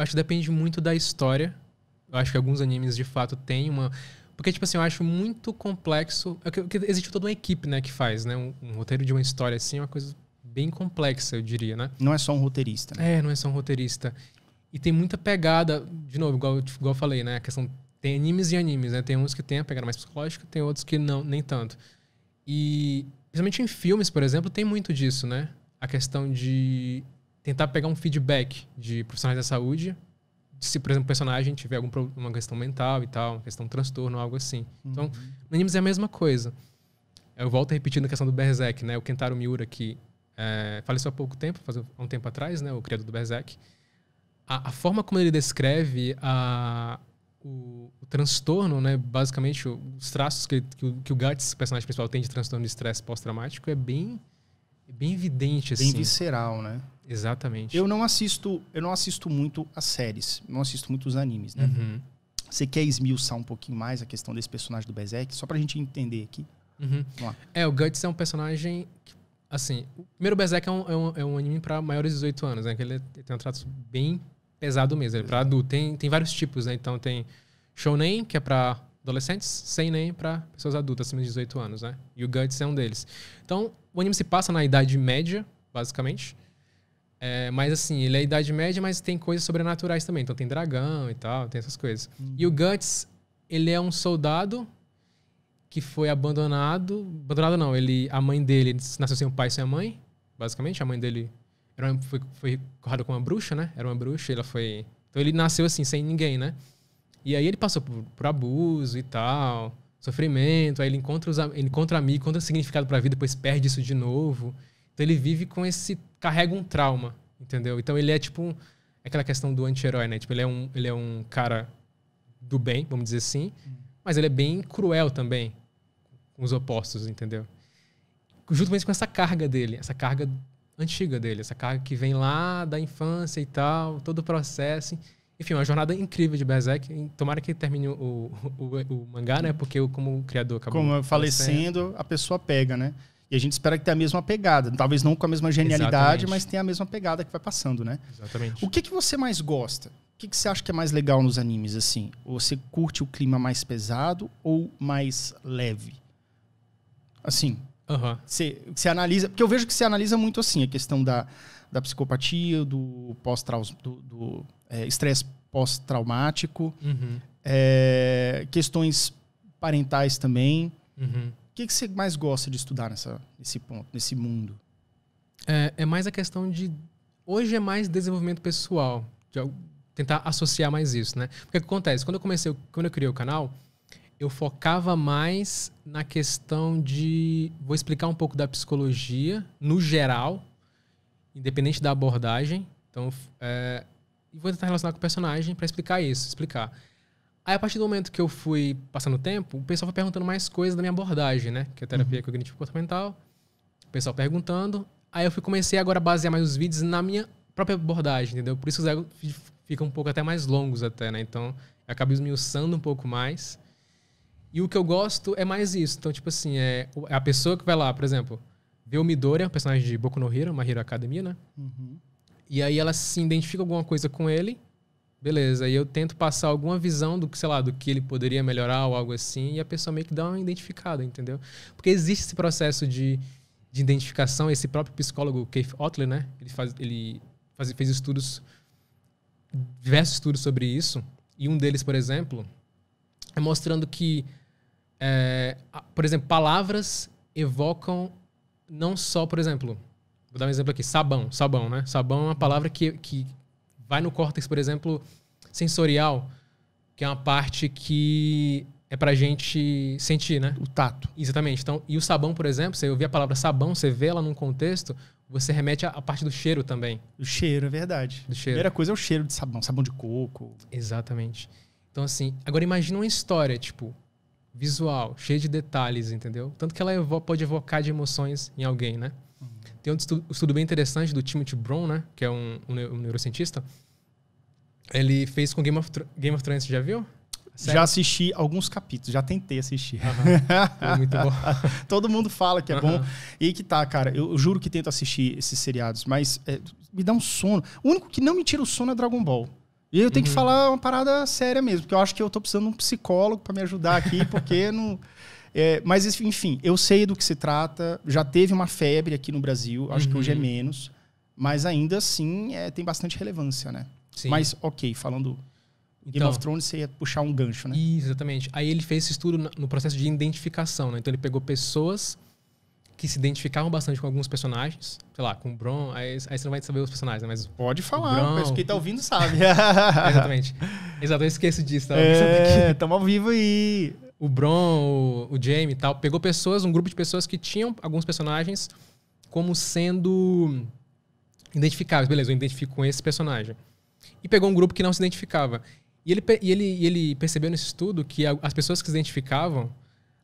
Eu acho que depende muito da história. Eu acho que alguns animes de fato têm uma. Porque, tipo assim, eu acho muito complexo. É existe toda uma equipe, né, que faz, né? Um, um, roteiro de uma história assim é uma coisa bem complexa, eu diria, né? Não é só um roteirista. Né? É, não é só um roteirista. E tem muita pegada, de novo, igual, igual eu falei, né? A questão. Tem animes e animes, né? Tem uns que tem a pegada mais psicológica, tem outros que não, nem tanto. E, principalmente em filmes, por exemplo, tem muito disso, né? A questão de tentar pegar um feedback de profissionais da saúde se, por exemplo, o personagem tiver alguma questão mental e tal, uma questão de transtorno, algo assim. Então, uhum. Então, no animes é a mesma coisa. Eu volto repetindo a questão do Berserk, né? O Kentaro Miura, que é, faleceu há pouco tempo, faz um tempo atrás, né? O criador do Berserk. A, a forma como ele descreve a, o, o, transtorno, né? Basicamente, os traços que, que, o, que o Guts, o personagem principal, tem de transtorno de estresse pós-traumático é bem, é bem evidente, assim. Bem visceral, né? Exatamente. Eu não assisto, eu não assisto muito as séries, não assisto muito os animes, né? Uhum. Você quer esmiuçar um pouquinho mais a questão desse personagem do Berserk, só pra gente entender aqui? Uhum. É, o Guts é um personagem que, assim, o primeiro Berserk é um, é um, é um anime para maiores de 18 anos, né? Que ele, tem um trato bem pesado mesmo, ele é para adulto. Tem, tem vários tipos, né? Então tem Shounen, que é para adolescentes, Seinen para pessoas adultas acima de 18 anos, né? E o Guts é um deles. Então, o anime se passa na Idade Média, basicamente. É, mas assim, ele é Idade Média, mas tem coisas sobrenaturais também. Então tem dragão e tal, tem essas coisas. Uhum. E o Guts, ele é um soldado que foi abandonado. Abandonado não, ele, a mãe dele nasceu sem o pai e sem a mãe, basicamente. A mãe dele era uma, foi, foi corrada com uma bruxa, né? Era uma bruxa, ela foi. Então ele nasceu assim, sem ninguém, né? E aí ele passou por, por abuso e tal, sofrimento. Aí ele encontra, os, ele encontra amigo, encontra significado pra vida, depois perde isso de novo. Então ele vive com esse. carrega um trauma, entendeu? Então ele é tipo. É aquela questão do anti-herói, né? Tipo, ele é, um, ele é um cara do bem, vamos dizer assim, hum. mas ele é bem cruel também com os opostos, entendeu? Juntamente com essa carga dele, essa carga antiga dele, essa carga que vem lá da infância e tal, todo o processo. Enfim, uma jornada incrível de Berserk. Tomara que termine o, o, o, mangá, né? Porque eu, como criador, acabou. Como falecendo, a pessoa pega, né? E a gente espera que tenha a mesma pegada. Talvez não com a mesma genialidade, Exatamente. mas tenha a mesma pegada que vai passando, né? Exatamente. O que, que você mais gosta? O que, que você acha que é mais legal nos animes, assim? Você curte o clima mais pesado ou mais leve? Assim, uhum. você, você analisa... Porque eu vejo que você analisa muito, assim, a questão da, da psicopatia, do pós-estresse do, do é, pós-traumático, uhum. é, questões parentais também. Uhum que, que você mais gosta de estudar nessa, nesse ponto, nesse mundo? É, é mais a questão de. Hoje é mais desenvolvimento pessoal. De tentar associar mais isso, né? Porque o que acontece? Quando eu comecei, quando eu criei o canal, eu focava mais na questão de. Vou explicar um pouco da psicologia, no geral, independente da abordagem. Então, é, e vou tentar relacionar com o personagem para explicar isso, explicar. Aí, a partir do momento que eu fui passando o tempo, o pessoal foi perguntando mais coisas da minha abordagem, né? Que é a terapia uhum. cognitivo comportamental. O pessoal perguntando. Aí eu fui, comecei agora a basear mais os vídeos na minha própria abordagem, entendeu? Por isso os egos ficam um pouco até mais longos até, né? Então, eu acabo esmiuçando um pouco mais. E o que eu gosto é mais isso. Então, tipo assim, é, é a pessoa que vai lá, por exemplo, vê o Midoriya, personagem de Boku no Hero, uma Hero Academia, né? Uhum. E aí ela se identifica alguma coisa com ele Beleza, e eu tento passar alguma visão do que, sei lá, do que ele poderia melhorar ou algo assim, e a pessoa meio que dá uma identificada, entendeu? Porque existe esse processo de, de identificação, esse próprio psicólogo Keith Otler, né? Ele, faz, ele faz, fez estudos, diversos estudos sobre isso, e um deles, por exemplo, é mostrando que, é, por exemplo, palavras evocam não só, por exemplo, vou dar um exemplo aqui, sabão, sabão, né? Sabão é uma palavra que, que vai no córtex, por exemplo, sensorial, que é uma parte que é pra gente sentir, né? O tato. Exatamente. Então, e o sabão, por exemplo, você ouvir a palavra sabão, você vê ela num contexto, você remete à parte do cheiro também. O cheiro, é verdade. Do cheiro. A primeira coisa é o cheiro de sabão, sabão de coco. Exatamente. Então, assim, agora imagina uma história, tipo, visual, cheia de detalhes, entendeu? Tanto que ela evo pode evocar de emoções em alguém, né? Tem um estudo, um estudo bem interessante do Timothy Brown, né? Que é um, um, um neurocientista. Ele fez com Game of, Game of Thrones, você já viu? Já assisti alguns capítulos, já tentei assistir. Uhum. muito bom. Todo mundo fala que é uhum. bom. E aí que tá, cara. Eu, eu, juro que tento assistir esses seriados, mas é, me dá um sono. O único que não me tira o sono é Dragon Ball. E eu tenho que falar uma parada séria mesmo, porque eu acho que eu tô precisando de um psicólogo para me ajudar aqui, porque não. É, mas, enfim, eu sei do que se trata. Já teve uma febre aqui no Brasil, acho que hoje é Uhum. menos. Mas ainda assim é, tem bastante relevância, né? Sim. Mas, ok, falando Game Então- of Thrones, você ia puxar um gancho, né? Exatamente. Aí ele fez esse estudo no processo de identificação, né? Então ele pegou pessoas que se identificavam bastante com alguns personagens, sei lá, com o Bron, aí, aí você não vai saber os personagens, né? Mas Pode falar, mas quem tá ouvindo sabe. exatamente. Exato, eu esqueço disso, tá? é, tamo ao vivo aí. O Bron, o, o Jamie e tal, pegou pessoas, um grupo de pessoas que tinham alguns personagens como sendo identificáveis. Beleza, eu identifico com esse personagem. E pegou um grupo que não se identificava. E ele, e ele, e ele percebeu nesse estudo que as pessoas que se identificavam,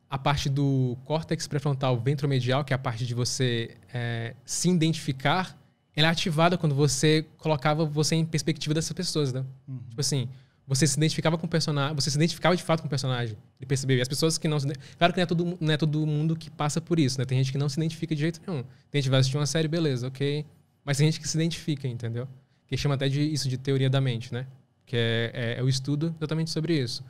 a parte do córtex pré-frontal ventromedial, que é a parte de você é, se identificar, ela é ativada quando você colocava você em perspectiva dessas pessoas, né? Tipo assim, você se identificava com o personagem, você se identificava de fato com o personagem. Ele percebeu. E as pessoas que não se. Claro que não é, todo, não é todo mundo que passa por isso, né? Tem gente que não se identifica de jeito nenhum. Tem gente que vai assistir uma série, beleza, ok. Mas tem gente que se identifica, entendeu? Que chama até de isso de teoria da mente, né? Que é, é, é o estudo exatamente sobre isso.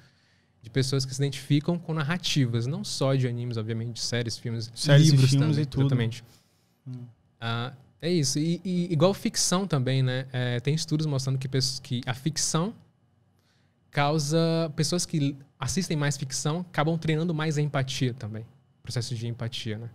De pessoas que se identificam com narrativas, não só de animes, obviamente, de séries, filmes, Séries e livros filmes também, e tudo. Exatamente. Ah, é isso. E, e igual ficção também, né? É, tem estudos mostrando que, que a ficção causa. Pessoas que assistem mais ficção acabam treinando mais a empatia também. Processo de empatia, né?